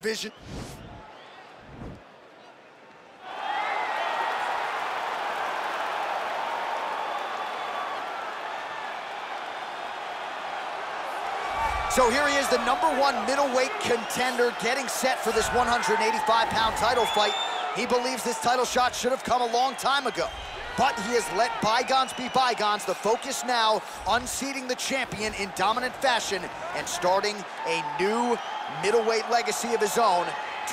vision. So here he is, the number one middleweight contender, getting set for this 185-pound title fight. He believes this title shot should have come a long time ago. But he has let bygones be bygones. The focus now, unseating the champion in dominant fashion and starting a new middleweight legacy of his own.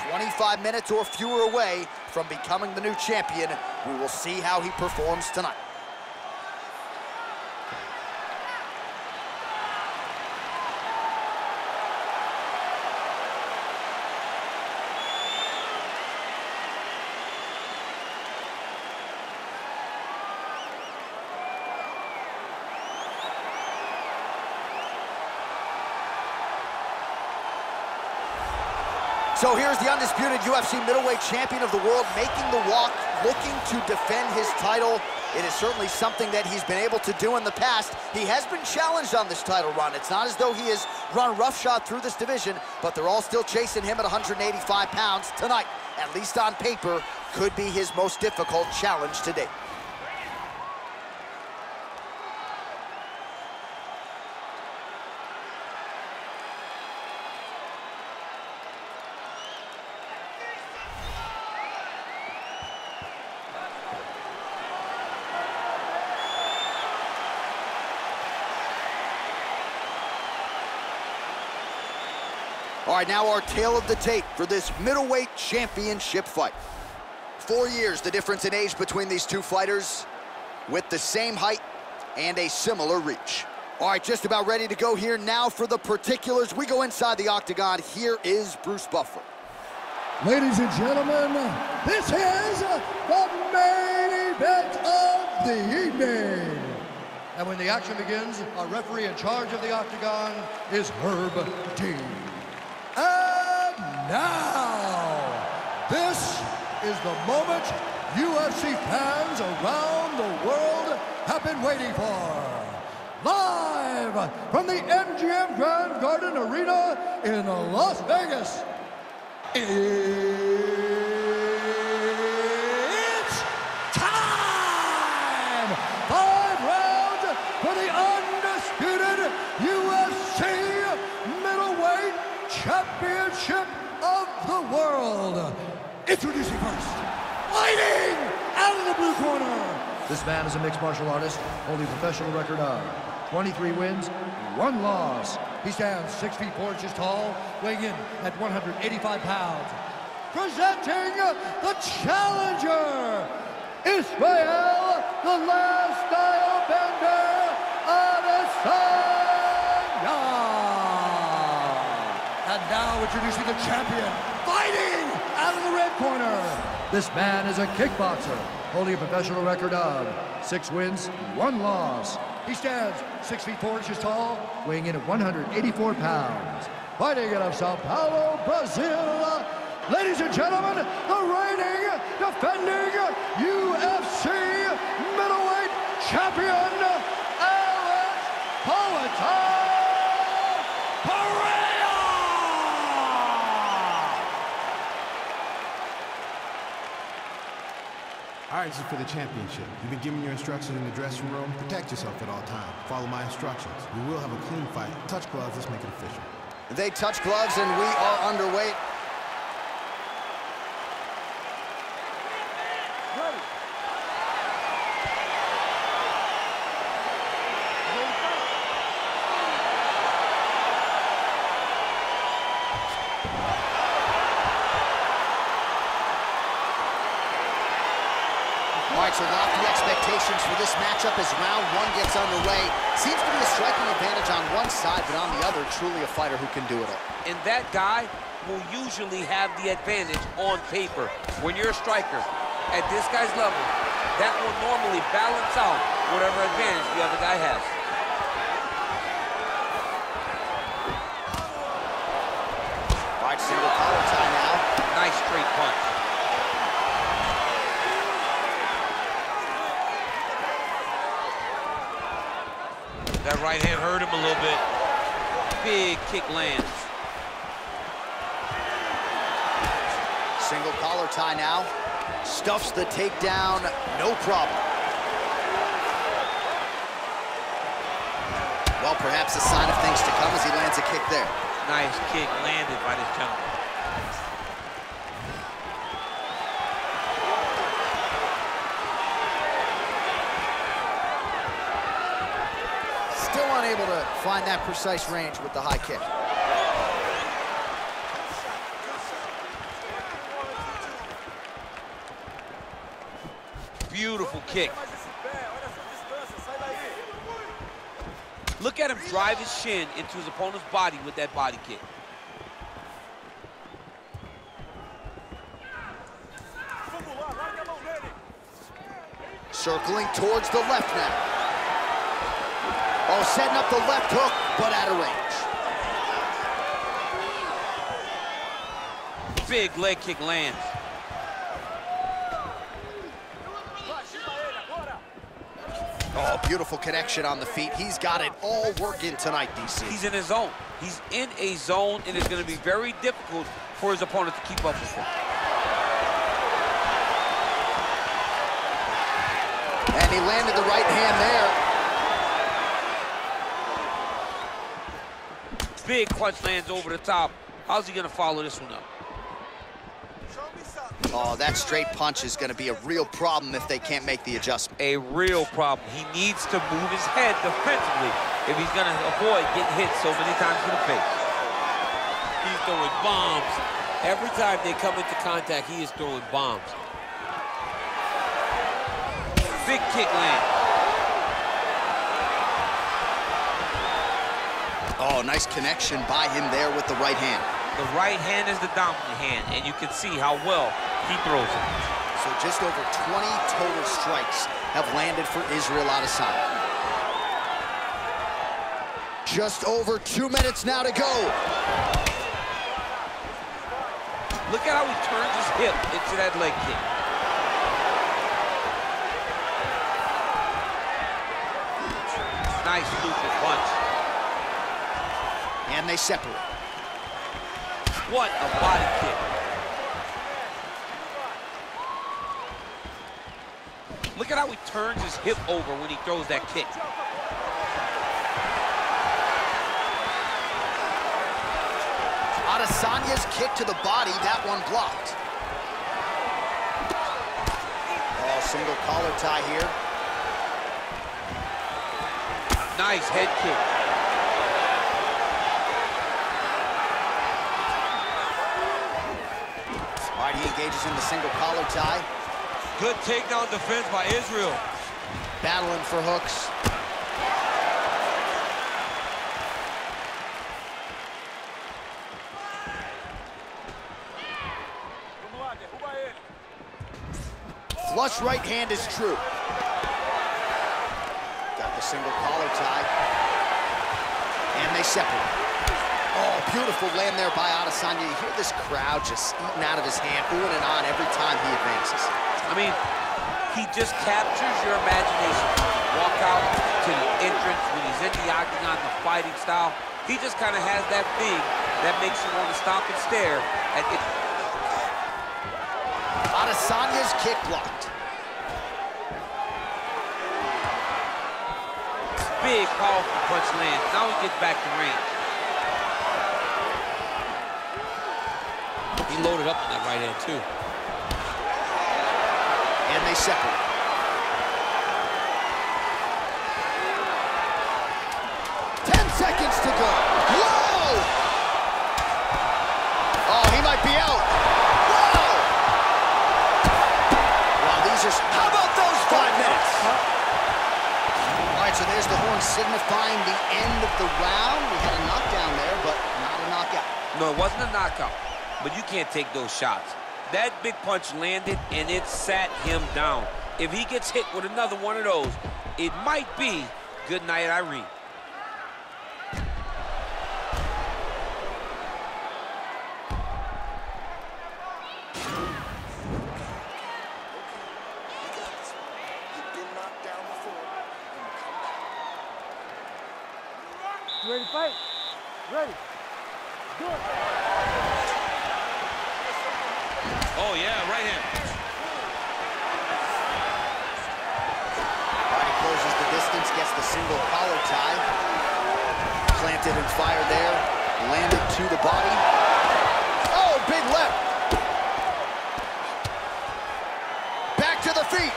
25 minutes or fewer away from becoming the new champion. We will see how he performs tonight. So here's the undisputed UFC middleweight champion of the world making the walk, looking to defend his title. It is certainly something that he's been able to do in the past. He has been challenged on this title run. It's not as though he has run roughshod through this division, but they're all still chasing him at 185 pounds tonight. At least on paper, could be his most difficult challenge to date. All right, now our tale of the tape for this middleweight championship fight. Four years, the difference in age between these two fighters with the same height and a similar reach. All right, just about ready to go here now for the particulars. We go inside the octagon. Here is Bruce Buffer. Ladies and gentlemen, this is the main event of the evening. And when the action begins, our referee in charge of the octagon is Herb Dean. Now, this is the moment UFC fans around the world have been waiting for. Live from the MGM Grand Garden Arena in Las Vegas. It's time! Five rounds for the undisputed UFC middleweight championship the world. Introducing first, fighting out of the blue corner. This man is a mixed martial artist, holding a professional record of 23 wins, one loss. He stands 6 feet 4 inches tall, weighing in at 185 pounds. Presenting the challenger, Israel, the last style bender, Adesanya. And now introducing the champion, fighting out of the red corner. This man is a kickboxer, holding a professional record of six wins, one loss. He stands six feet four inches tall, weighing in at 184 pounds. Fighting out of Sao Paulo, Brazil, ladies and gentlemen, the reigning, defending UFC middleweight champion, All right, this is for the championship. You've been given your instructions in the dressing room. Protect yourself at all times. Follow my instructions. We will have a clean fight. Touch gloves. Let's make it official. They touch gloves and we are underway. All right, so lofty expectations for this matchup as round one gets underway. Seems to be a striking advantage on one side, but on the other, truly a fighter who can do it all. And that guy will usually have the advantage on paper. When you're a striker, at this guy's level, that will normally balance out whatever advantage the other guy has. All right, single collar tie now. Nice straight punch. That right hand hurt him a little bit. Big kick lands. Single collar tie now. Stuffs the takedown, no problem. Well, perhaps a sign of things to come as he lands a kick there. Nice kick landed by this gentleman. Unable to find that precise range with the high kick. Beautiful kick. Look at him drive his shin into his opponent's body with that body kick. Circling towards the left now. Oh, setting up the left hook, but out of range. Big leg kick lands. Oh, beautiful connection on the feet. He's got it all working tonight, DC. He's in his zone. He's in a zone, and it's going to be very difficult for his opponent to keep up with him. And he landed the right hand there. Big punch lands over the top. How's he going to follow this one up? Oh, that straight punch is going to be a real problem if they can't make the adjustment. A real problem. He needs to move his head defensively if he's going to avoid getting hit so many times in the face. He's throwing bombs. Every time they come into contact, he is throwing bombs. Big kick land. Oh, nice connection by him there with the right hand. The right hand is the dominant hand, and you can see how well he throws it. So just over 20 total strikes have landed for Israel Adesanya. Just over two minutes now to go. Look at how he turns his hip into that leg kick. Nice looping punch. And they separate. What a body kick. Look at how he turns his hip over when he throws that kick. Adesanya's kick to the body, that one blocked. Oh, single collar tie here. Nice head kick. Engages in the single collar tie. Good takedown defense by Israel. Battling for hooks. Flush right hand is true. Got the single collar tie. And they separate. Oh, beautiful land there by Adesanya. You hear this crowd just eating out of his hand, oohing and on every time he advances. I mean, he just captures your imagination. Walk out to the entrance when he's in the octagon, the fighting style. He just kind of has that thing that makes you want to stop and stare at it. Adesanya's kick blocked. Big, powerful punch lands. Now he gets back to range. He loaded up on that right hand, too. And they separate. Ten seconds to go. Whoa! Oh, he might be out. Whoa! Wow, these are... How about those five minutes? All right, so there's the horn signifying the end of the round. We had a knockdown there, but not a knockout. No, it wasn't a knockout, but you can't take those shots. That big punch landed, and it sat him down. If he gets hit with another one of those, it might be good night, Irene. Ready to fight? Ready. Do it. Oh, yeah, right hand. Body closes the distance, gets the single collar tie. Planted and fired there. Landed to the body. Oh, big left. Back to the feet.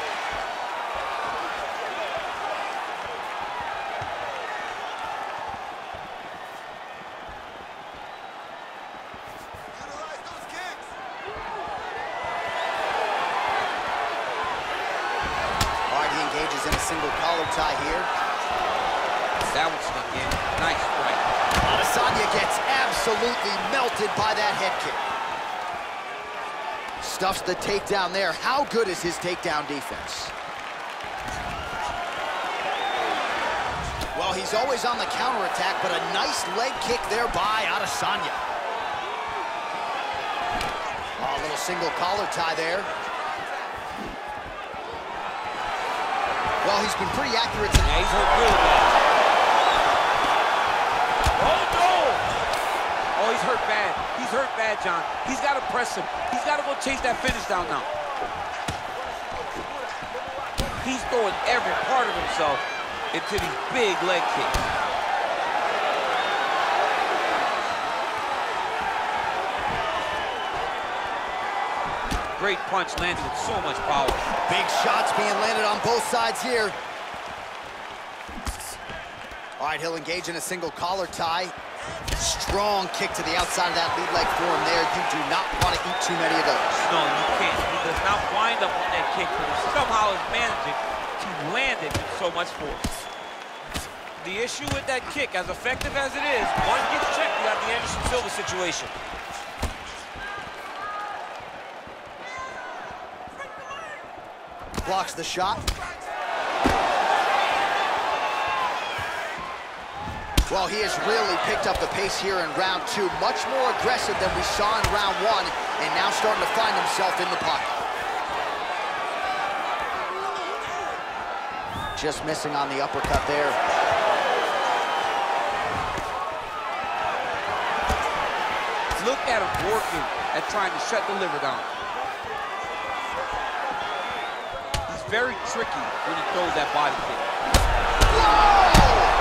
All right, he engages in a single collar tie here. That one's snuck in. Nice strike. Adesanya gets absolutely melted by that head kick. Stuffs the takedown there. How good is his takedown defense? Well, he's always on the counterattack, but a nice leg kick there by Adesanya. Oh, a little single collar tie there. Well, he's been pretty accurate tonight. Yeah, he's bad. Oh, no! Oh, he's hurt bad. He's hurt bad, John. He's got to press him. He's got to go chase that finish down now. He's throwing every part of himself into these big leg kicks. Great punch landed with so much power. Big shots being landed on both sides here. All right, he'll engage in a single collar tie. Strong kick to the outside of that lead leg form there. You do not want to eat too many of those. No, you can't. He does not wind up on that kick, but he somehow is managing to land it with so much force. The issue with that kick, as effective as it is, one gets checked, you got the Anderson Silva situation. Blocks the shot. Well, he has really picked up the pace here in round two. Much more aggressive than we saw in round one, and now starting to find himself in the pocket. Just missing on the uppercut there. Look at him working at trying to shut the liver down. He's very tricky when he throws that body kick. Back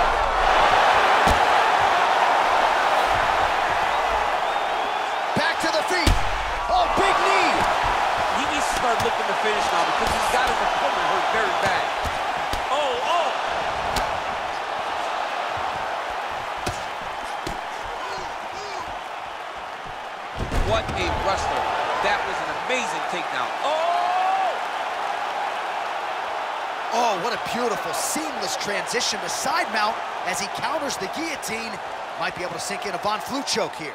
start looking finish now because he's got his opponent hurt very bad. Oh, oh! What a wrestler. That was an amazing takedown. Oh! Oh, what a beautiful, seamless transition to side mount as he counters the guillotine. Might be able to sink in a Von Flue choke here.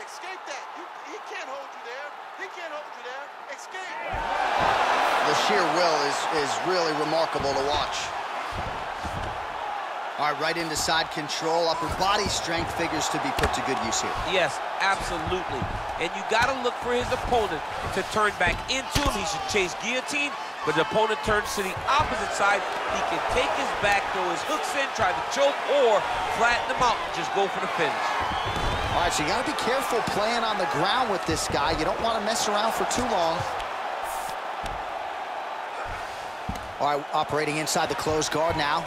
Escape that. You, he can't hold you there. He can't hold you there. Escape. The sheer will is, is really remarkable to watch. All right, right into side control. Upper body strength figures to be put to good use here. Yes, absolutely. And you got to look for his opponent to turn back into him. He should chase guillotine, but the opponent turns to the opposite side. He can take his back, throw his hooks in, try to choke, or flatten him out and just go for the finish. All right, so you got to be careful playing on the ground with this guy. You don't want to mess around for too long. All right, operating inside the closed guard now.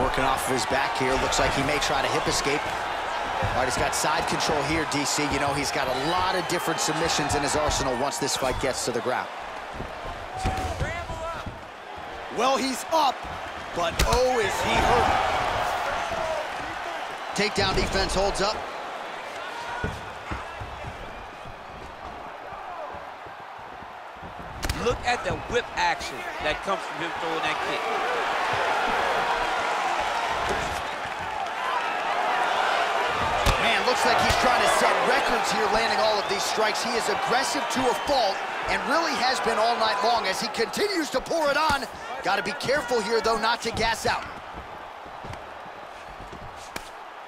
Working off of his back here. Looks like he may try to hip escape. All right, he's got side control here, DC. You know, he's got a lot of different submissions in his arsenal once this fight gets to the ground. Well, he's up, but oh, is he hurt. Takedown defense holds up. Look at the whip action that comes from him throwing that kick. Man, looks like he's trying to set records here, landing all of these strikes. He is aggressive to a fault and really has been all night long as he continues to pour it on. Got to be careful here, though, not to gas out.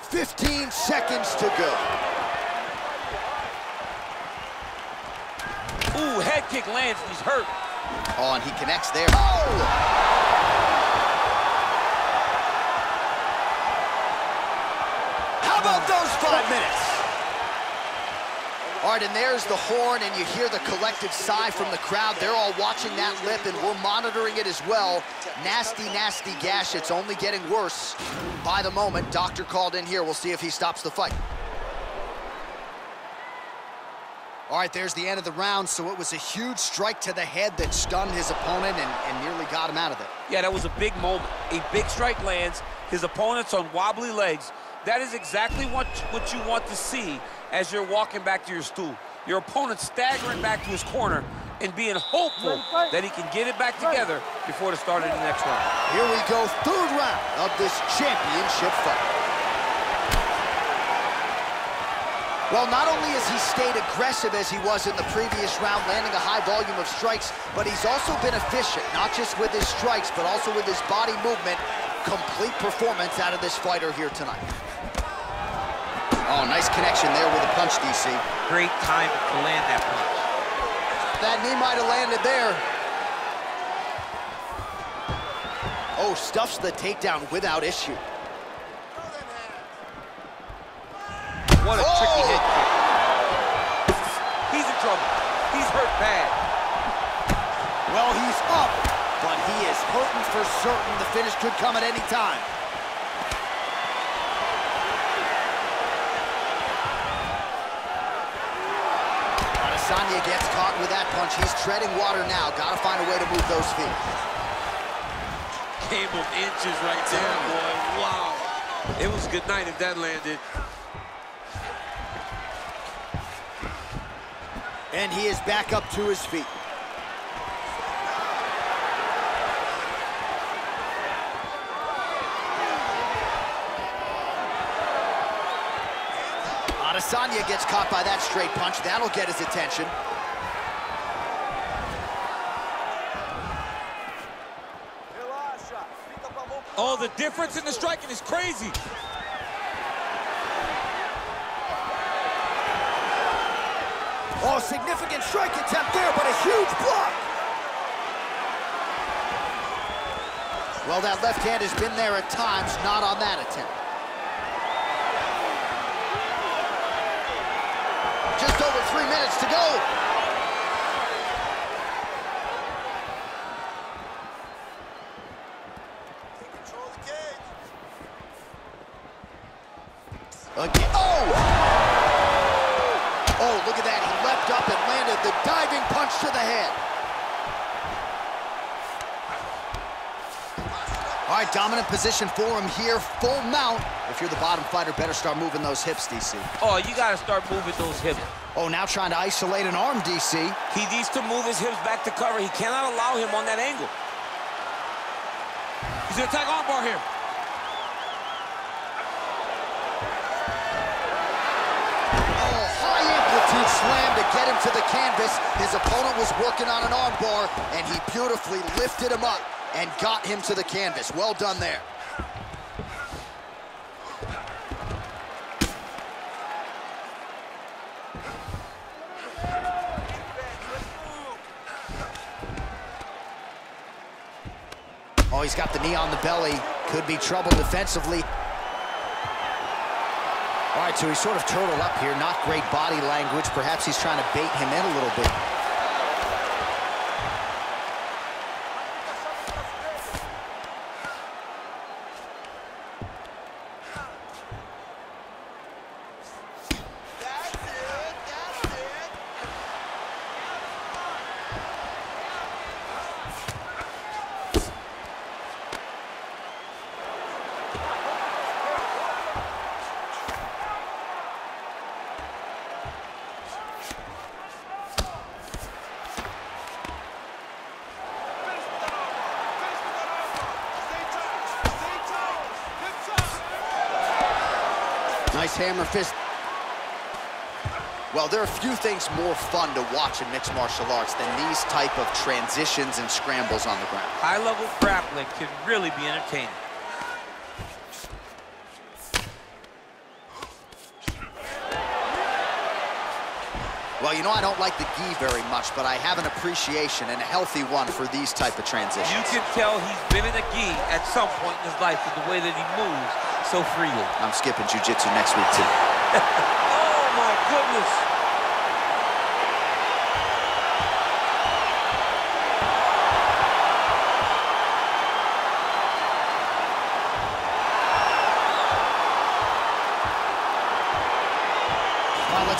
15 seconds to go. Ooh, head kick lands, he's hurt. Oh, and he connects there. Oh! How about those five minutes? All right, and there's the horn, and you hear the collective sigh from the crowd. They're all watching that lip, and we're monitoring it as well. Nasty, nasty gash. It's only getting worse by the moment. Doctor called in here. We'll see if he stops the fight. All right, there's the end of the round, so it was a huge strike to the head that stunned his opponent and, and nearly got him out of it. Yeah, that was a big moment. A big strike lands, his opponent's on wobbly legs. That is exactly what, what you want to see as you're walking back to your stool. Your opponent staggering back to his corner and being hopeful that he can get it back together before the start of the next round. Here we go, third round of this championship fight. Well, not only has he stayed aggressive as he was in the previous round, landing a high volume of strikes, but he's also been efficient, not just with his strikes, but also with his body movement. Complete performance out of this fighter here tonight. Oh, nice connection there with a punch, DC. Great time to land that punch. That knee might have landed there. Oh, stuffs the takedown without issue. What a oh! tricky head kick. He's in trouble. He's hurt bad. Well, he's up, but he is hurting for certain. The finish could come at any time. Adesanya gets caught with that punch. He's treading water now. Got to find a way to move those feet. Game of inches right there, boy. Wow. It was a good night if that landed. And he is back up to his feet. Adesanya gets caught by that straight punch. That'll get his attention. Oh, the difference in the striking is crazy. Significant strike attempt there, but a huge block. Well, that left hand has been there at times, not on that attempt. Just over three minutes to go. Again. Oh! Oh, look at that. He leapt up and landed the diving punch to the head. All right, dominant position for him here, full mount. If you're the bottom fighter, better start moving those hips, DC. Oh, you got to start moving those hips. Oh, now trying to isolate an arm, DC. He needs to move his hips back to cover. He cannot allow him on that angle. He's going to attack armbar here. Oh, high amplitude slam to get him to the canvas. His opponent was working on an armbar, and he beautifully lifted him up and got him to the canvas. Well done there. Oh, he's got the knee on the belly. Could be trouble defensively. All right, so he's sort of turtled up here. Not great body language. Perhaps he's trying to bait him in a little bit. Hammer fist. Well, there are a few things more fun to watch in mixed martial arts than these type of transitions and scrambles on the ground. High-level grappling can really be entertaining. Well, you know, I don't like the gi very much, but I have an appreciation and a healthy one for these type of transitions. You can tell he's been in a gi at some point in his life with the way that he moves so freely. I'm skipping jiu-jitsu next week, too. oh, my goodness.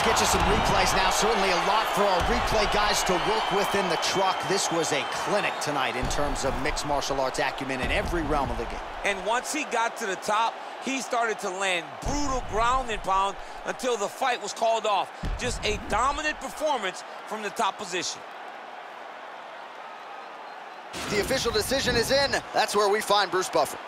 Let's get you some replays now. Certainly a lot for our replay guys to work with in the truck. This was a clinic tonight in terms of mixed martial arts acumen in every realm of the game. And once he got to the top, he started to land brutal ground and pound until the fight was called off. Just a dominant performance from the top position. The official decision is in. That's where we find Bruce Buffer.